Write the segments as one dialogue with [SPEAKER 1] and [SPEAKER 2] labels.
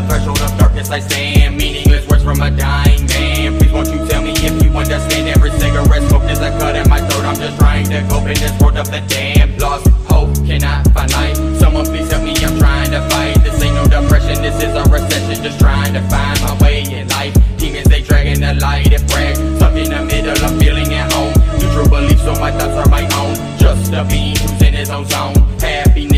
[SPEAKER 1] the threshold of darkness I stand Meaningless words from a dying man. Please won't you tell me if you understand Every cigarette smoke is a cut in my throat? I'm just trying to cope in this world of the damn Lost hope, cannot find life. Someone please help me, I'm trying to fight This. Ain't no depression, this is a recession. Just trying to find my way in life. Demons, they dragging the light and brag Stuck in the middle, I'm feeling at home. Neutral beliefs, so my thoughts are my own. Just a being who's in his own zone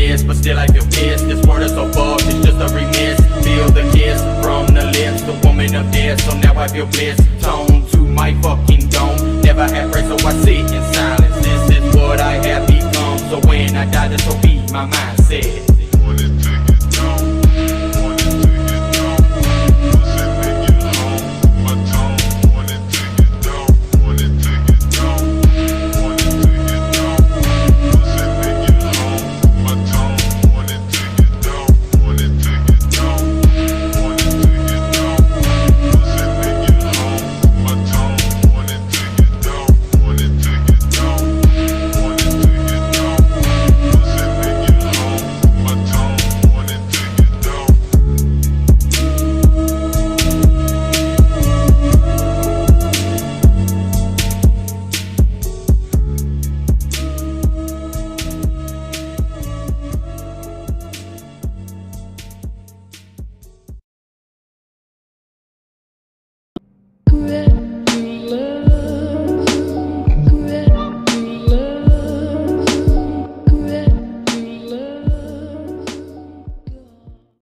[SPEAKER 1] but still I feel pissed. This word is so false. it's just a remiss. Feel the kiss from the lips, the woman of this. So now I feel pissed. Tone to my fucking dome. Never had friends, so I see.